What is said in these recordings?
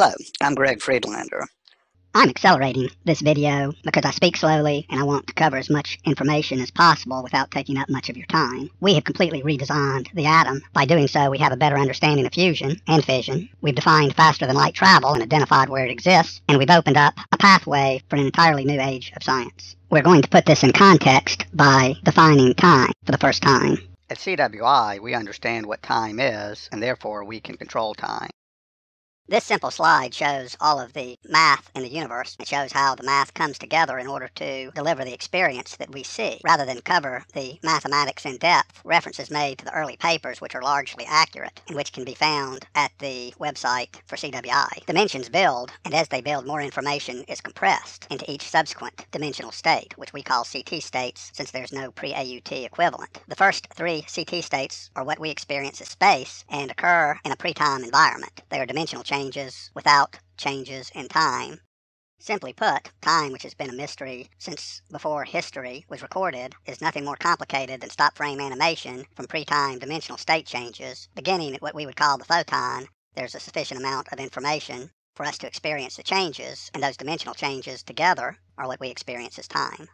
Hello, I'm Greg Friedlander. I'm accelerating this video because I speak slowly and I want to cover as much information as possible without taking up much of your time. We have completely redesigned the atom. By doing so, we have a better understanding of fusion and fission. We've defined faster than light travel and identified where it exists, and we've opened up a pathway for an entirely new age of science. We're going to put this in context by defining time for the first time. At CWI, we understand what time is, and therefore we can control time. This simple slide shows all of the math in the universe. It shows how the math comes together in order to deliver the experience that we see. Rather than cover the mathematics in depth, references made to the early papers, which are largely accurate and which can be found at the website for CWI. Dimensions build, and as they build, more information is compressed into each subsequent dimensional state, which we call CT states since there's no pre AUT equivalent. The first three CT states are what we experience as space and occur in a pre time environment. They are dimensional changes changes without changes in time. Simply put, time, which has been a mystery since before history was recorded, is nothing more complicated than stop frame animation from pre time dimensional state changes. Beginning at what we would call the photon, there's a sufficient amount of information for us to experience the changes, and those dimensional changes together are what we experience as time.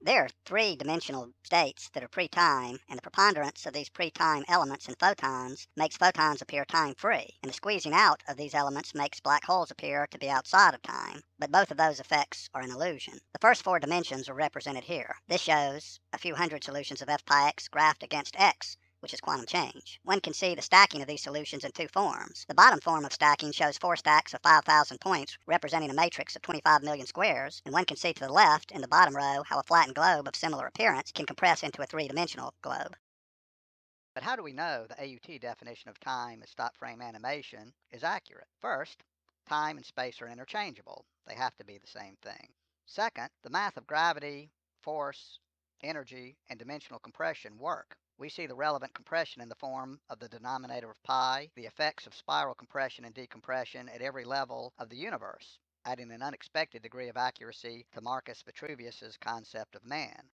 There are three dimensional states that are pre-time, and the preponderance of these pre-time elements in photons makes photons appear time-free, and the squeezing out of these elements makes black holes appear to be outside of time. But both of those effects are an illusion. The first four dimensions are represented here. This shows a few hundred solutions of f pi x graphed against x, which is quantum change. One can see the stacking of these solutions in two forms. The bottom form of stacking shows four stacks of 5,000 points representing a matrix of 25 million squares, and one can see to the left in the bottom row how a flattened globe of similar appearance can compress into a three-dimensional globe. But how do we know the AUT definition of time as stop frame animation is accurate? First, time and space are interchangeable. They have to be the same thing. Second, the math of gravity, force, energy, and dimensional compression work. We see the relevant compression in the form of the denominator of pi, the effects of spiral compression and decompression at every level of the universe, adding an unexpected degree of accuracy to Marcus Vitruvius's concept of man.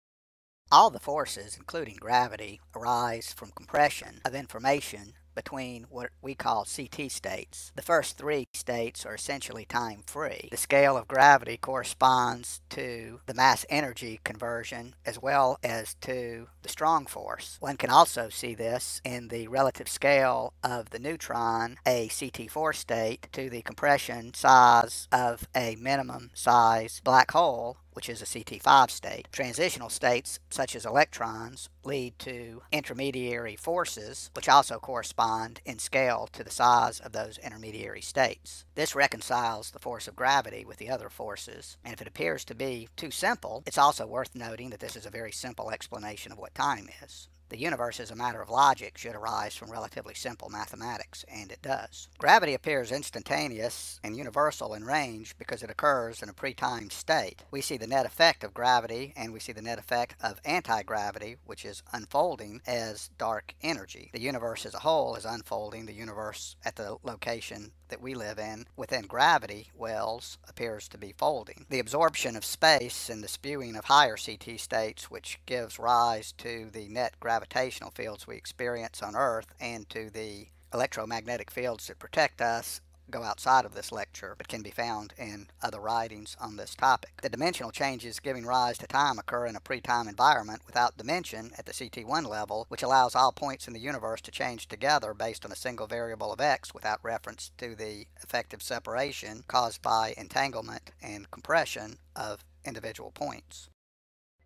All the forces, including gravity, arise from compression of information between what we call CT states. The first three states are essentially time free. The scale of gravity corresponds to the mass energy conversion as well as to the strong force. One can also see this in the relative scale of the neutron, a CT4 state, to the compression size of a minimum size black hole which is a CT5 state. Transitional states, such as electrons, lead to intermediary forces, which also correspond in scale to the size of those intermediary states. This reconciles the force of gravity with the other forces, and if it appears to be too simple, it's also worth noting that this is a very simple explanation of what time is. The universe as a matter of logic should arise from relatively simple mathematics, and it does. Gravity appears instantaneous and universal in range because it occurs in a pre-timed state. We see the net effect of gravity and we see the net effect of anti-gravity, which is unfolding as dark energy. The universe as a whole is unfolding. The universe at the location that we live in within gravity wells appears to be folding. The absorption of space and the spewing of higher CT states, which gives rise to the net gravitational fields we experience on Earth and to the electromagnetic fields that protect us, go outside of this lecture, but can be found in other writings on this topic. The dimensional changes giving rise to time occur in a pre-time environment without dimension at the CT1 level, which allows all points in the universe to change together based on a single variable of x without reference to the effective separation caused by entanglement and compression of individual points.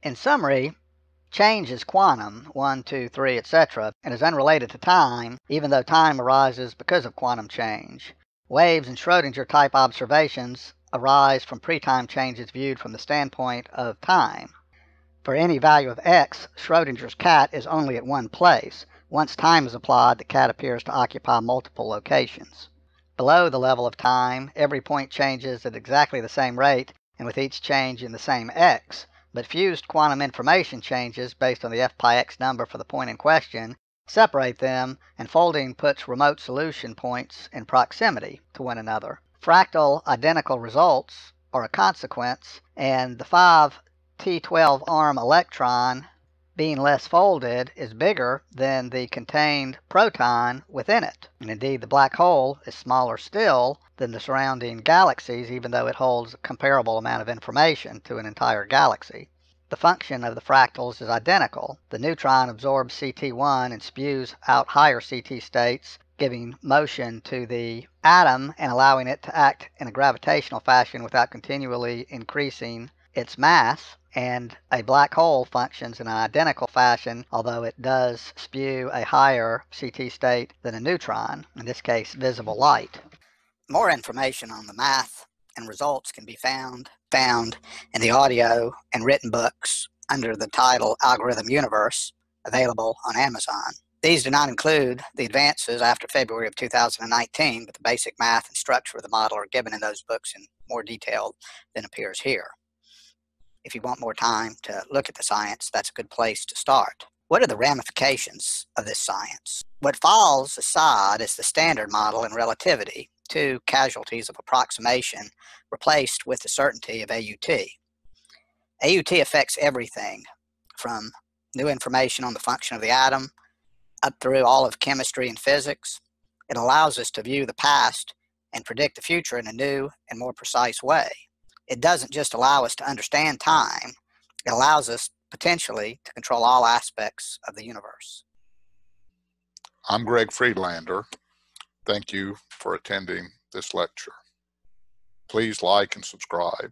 In summary, Change is quantum, 1, 2, 3, etc., and is unrelated to time, even though time arises because of quantum change. Waves and Schrodinger type observations arise from pre-time changes viewed from the standpoint of time. For any value of x, Schrodinger's cat is only at one place. Once time is applied, the cat appears to occupy multiple locations. Below the level of time, every point changes at exactly the same rate and with each change in the same x, but fused quantum information changes based on the f pi x number for the point in question Separate them, and folding puts remote solution points in proximity to one another. Fractal identical results are a consequence, and the 5 T12 arm electron being less folded, is bigger than the contained proton within it. And indeed, the black hole is smaller still than the surrounding galaxies, even though it holds a comparable amount of information to an entire galaxy. The function of the fractals is identical. The neutron absorbs CT1 and spews out higher CT states, giving motion to the atom and allowing it to act in a gravitational fashion without continually increasing its mass. And a black hole functions in an identical fashion, although it does spew a higher CT state than a neutron, in this case, visible light. More information on the math and results can be found found in the audio and written books under the title Algorithm Universe, available on Amazon. These do not include the advances after February of 2019, but the basic math and structure of the model are given in those books in more detail than appears here. If you want more time to look at the science, that's a good place to start. What are the ramifications of this science? What falls aside is the standard model in relativity, two casualties of approximation replaced with the certainty of AUT. AUT affects everything from new information on the function of the atom up through all of chemistry and physics. It allows us to view the past and predict the future in a new and more precise way. It doesn't just allow us to understand time, it allows us potentially to control all aspects of the universe. I'm Greg Friedlander. Thank you for attending this lecture. Please like and subscribe.